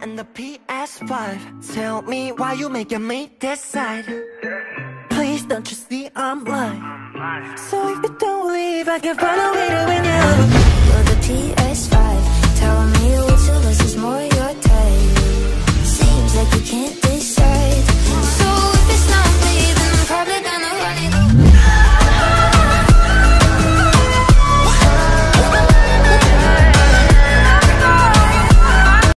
And the PS5 Tell me why you making me decide. Please don't you see I'm lying. So if you don't leave I can find a way to win you